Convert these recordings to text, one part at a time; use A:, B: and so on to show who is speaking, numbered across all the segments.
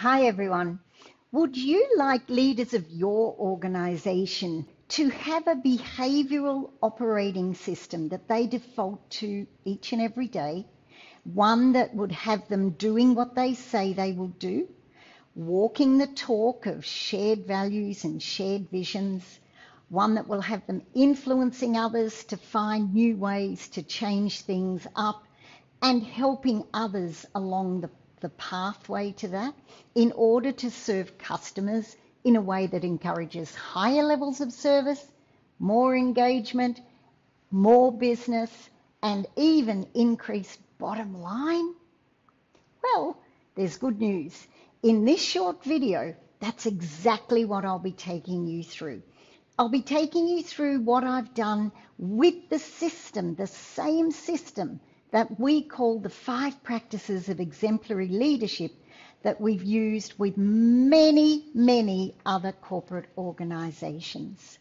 A: Hi, everyone. Would you like leaders of your organization to have a behavioral operating system that they default to each and every day? One that would have them doing what they say they will do, walking the talk of shared values and shared visions, one that will have them influencing others to find new ways to change things up and helping others along the the pathway to that in order to serve customers in a way that encourages higher levels of service, more engagement, more business, and even increased bottom line? Well, there's good news. In this short video, that's exactly what I'll be taking you through. I'll be taking you through what I've done with the system, the same system that we call the five practices of exemplary leadership that we've used with many, many other corporate organisations.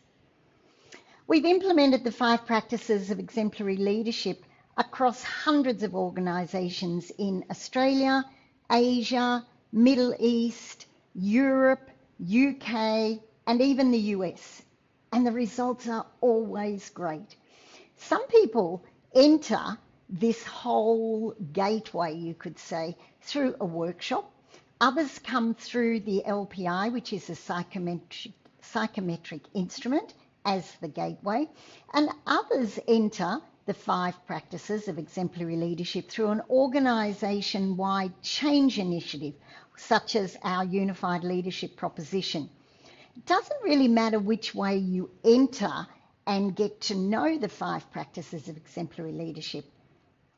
A: We've implemented the five practices of exemplary leadership across hundreds of organisations in Australia, Asia, Middle East, Europe, UK, and even the US. And the results are always great. Some people enter this whole gateway, you could say, through a workshop. Others come through the LPI, which is a psychometric, psychometric instrument, as the gateway, and others enter the five practices of exemplary leadership through an organisation wide change initiative, such as our Unified Leadership Proposition. It doesn't really matter which way you enter and get to know the five practices of exemplary leadership.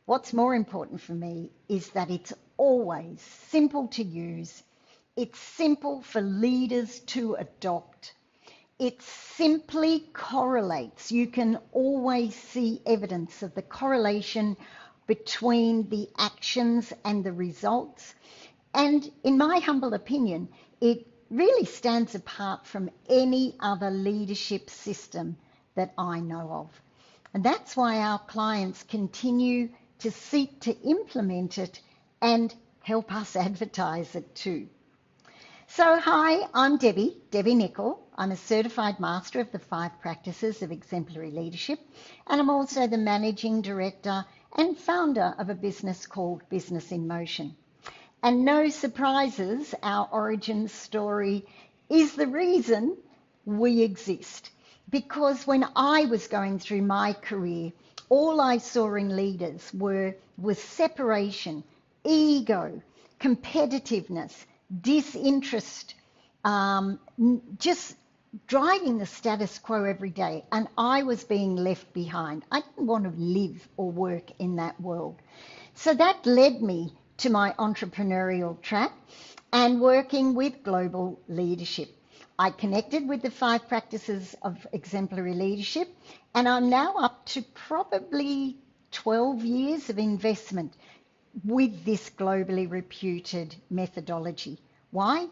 A: What's more important for me is that it's always simple to use. It's simple for leaders to adopt. It simply correlates. You can always see evidence of the correlation between the actions and the results. And in my humble opinion, it really stands apart from any other leadership system that I know of. And that's why our clients continue to seek to implement it and help us advertise it too. So, hi, I'm Debbie, Debbie Nicol. I'm a certified master of the five practices of exemplary leadership, and I'm also the managing director and founder of a business called Business en Motion. And no surprises, our origin story is the reason we exist. Because when I was going through my career, all I saw in leaders were was separation, ego, competitiveness, disinterest, um, just driving the status quo every day. And I was being left behind. I didn't want to live or work in that world. So that led me to my entrepreneurial track and working with global leadership. I connected with the five practices of exemplary leadership, and I'm now up to probably 12 years of investment with this globally reputed methodology. Why?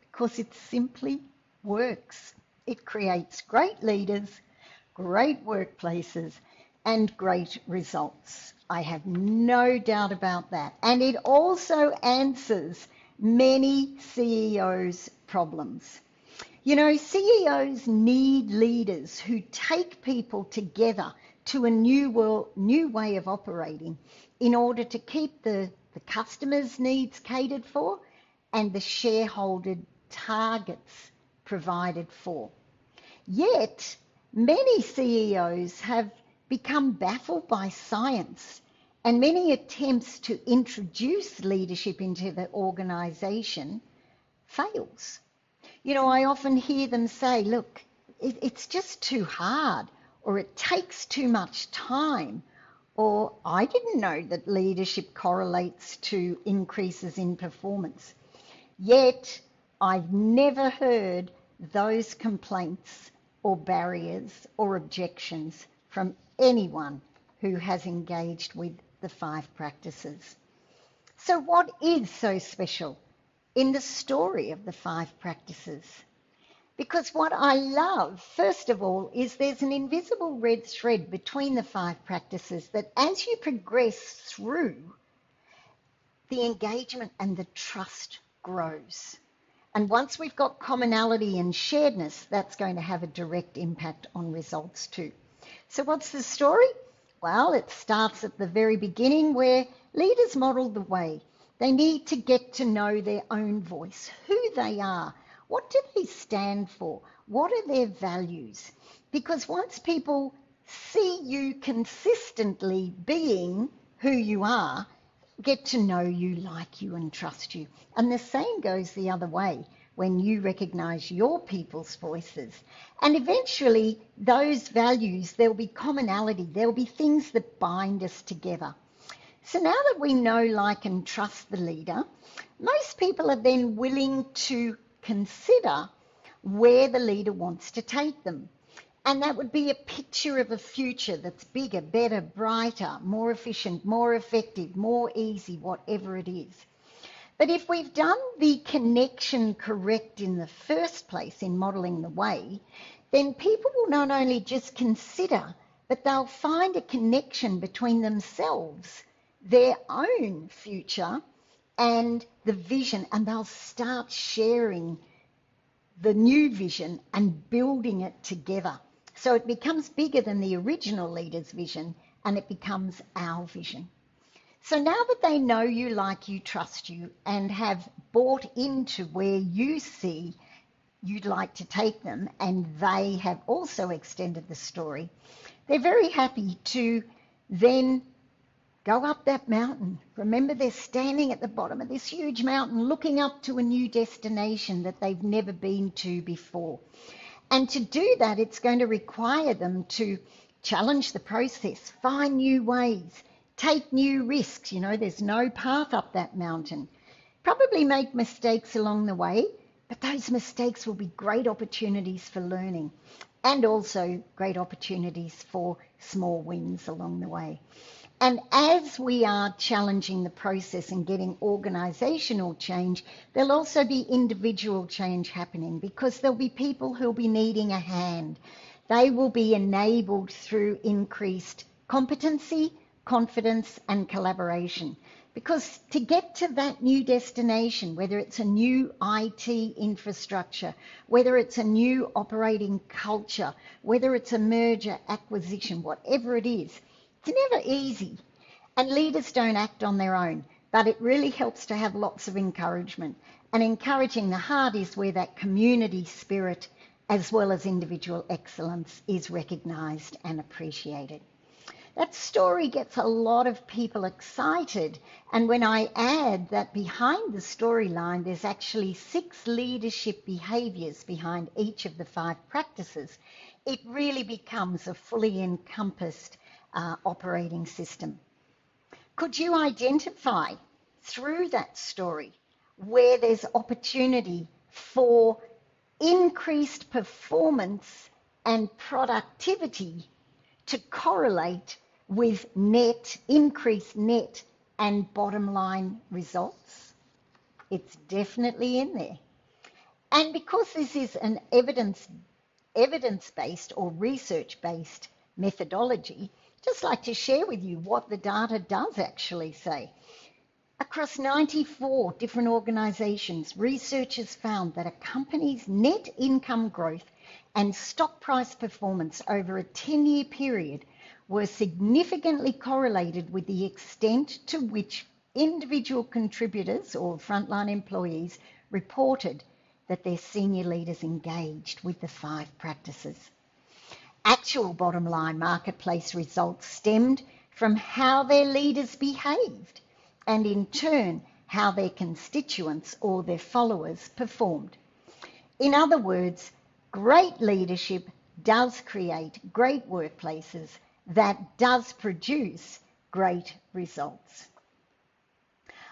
A: Because it simply works. It creates great leaders, great workplaces, and great results. I have no doubt about that. And it also answers many CEOs' problems. You know, CEOs need leaders who take people together to a new world, new way of operating in order to keep the, the customers' needs catered for and the shareholder targets provided for. Yet, many CEOs have become baffled by science and many attempts to introduce leadership into the organisation fails. You know, I often hear them say, look, it, it's just too hard, or it takes too much time, or I didn't know that leadership correlates to increases in performance. Yet, I've never heard those complaints or barriers or objections from anyone who has engaged with the five practices. So, what is so special in the story of the five practices. Because what I love, first of all, is there's an invisible red thread between the five practices that as you progress through, the engagement and the trust grows. And once we've got commonality and sharedness, that's going to have a direct impact on results too. So, what's the story? Well, it starts at the very beginning where leaders model the way. They need to get to know their own voice, who they are, what do they stand for, what are their values. Because once people see you consistently being who you are, get to know you, like you, and trust you. And the same goes the other way when you recognize your people's voices. And eventually, those values, there'll be commonality, there'll be things that bind us together. So now that we know, like, and trust the leader, most people are then willing to consider where the leader wants to take them. And that would be a picture of a future that's bigger, better, brighter, more efficient, more effective, more easy, whatever it is. But if we've done the connection correct in the first place in modelling the way, then people will not only just consider, but they'll find a connection between themselves, their own future, and the vision, and they'll start sharing the new vision and building it together. So it becomes bigger than the original leader's vision and it becomes our vision. So now that they know you, like you, trust you, and have bought into where you see you'd like to take them, and they have also extended the story, they're very happy to then go up that mountain. Remember, they're standing at the bottom of this huge mountain looking up to a new destination that they've never been to before. And to do that, it's going to require them to challenge the process, find new ways, take new risks. You know, there's no path up that mountain. Probably make mistakes along the way, but those mistakes will be great opportunities for learning and also great opportunities for small wins along the way. And as we are challenging the process and getting organisational change, there'll also be individual change happening because there'll be people who'll be needing a hand. They will be enabled through increased competency, confidence, and collaboration. Because to get to that new destination, whether it's a new IT infrastructure, whether it's a new operating culture, whether it's a merger, acquisition, whatever it is, it's never easy. And leaders don't act on their own, but it really helps to have lots of encouragement. And encouraging the heart is where that community spirit, as well as individual excellence, is recognised and appreciated. That story gets a lot of people excited. And when I add that behind the storyline, there's actually six leadership behaviours behind each of the five practices, it really becomes a fully encompassed uh, operating system. Could you identify through that story where there's opportunity for increased performance and productivity to correlate with net, increased net and bottom line results? It's definitely in there. And because this is an evidence evidence-based or research-based methodology, just like to share with you what the data does actually say. Across 94 different organisations, researchers found that a company's net income growth and stock price performance over a 10 year period were significantly correlated with the extent to which individual contributors or frontline employees reported that their senior leaders engaged with the five practices actual bottom line marketplace results stemmed from how their leaders behaved and in turn how their constituents or their followers performed. In other words, great leadership does create great workplaces that does produce great results.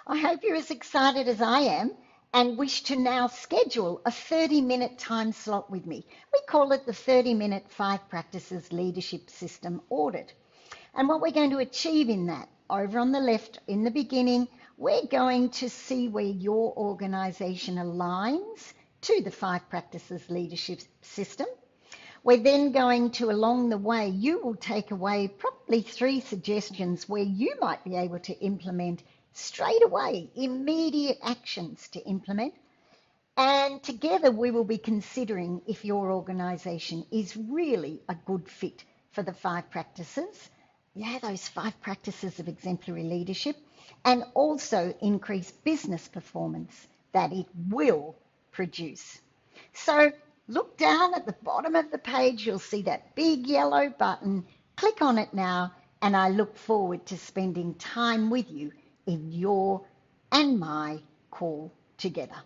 A: I hope you're as excited as I am and wish to now schedule a 30 minute time slot with me. We call it the 30 minute five practices leadership system audit. And what we're going to achieve in that, over on the left in the beginning, we're going to see where your organisation aligns to the five practices leadership system. We're then going to, along the way, you will take away probably three suggestions where you might be able to implement straight away, immediate actions to implement. And together we will be considering if your organisation is really a good fit for the five practices. Yeah, those five practices of exemplary leadership and also increase business performance that it will produce. So look down at the bottom of the page, you'll see that big yellow button. Click on it now, and I look forward to spending time with you in your and my call together.